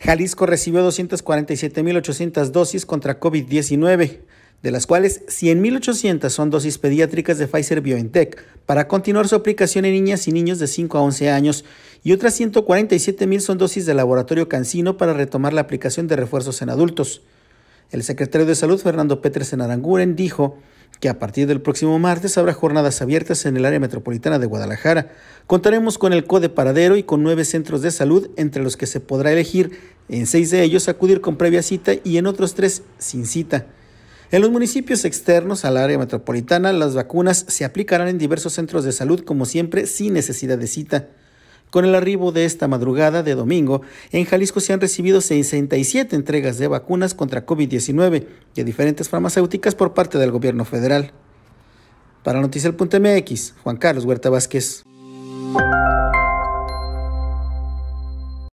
Jalisco recibió 247.800 dosis contra COVID-19, de las cuales 100.800 son dosis pediátricas de Pfizer BioNTech para continuar su aplicación en niñas y niños de 5 a 11 años y otras 147.000 son dosis de laboratorio Cancino para retomar la aplicación de refuerzos en adultos. El secretario de Salud, Fernando Petersen Aranguren, dijo que a partir del próximo martes habrá jornadas abiertas en el área metropolitana de Guadalajara. Contaremos con el CODE Paradero y con nueve centros de salud, entre los que se podrá elegir en seis de ellos acudir con previa cita y en otros tres sin cita. En los municipios externos al área metropolitana, las vacunas se aplicarán en diversos centros de salud, como siempre, sin necesidad de cita. Con el arribo de esta madrugada de domingo, en Jalisco se han recibido 67 entregas de vacunas contra COVID-19 de diferentes farmacéuticas por parte del gobierno federal. Para Noticiel.mx, Juan Carlos Huerta Vázquez.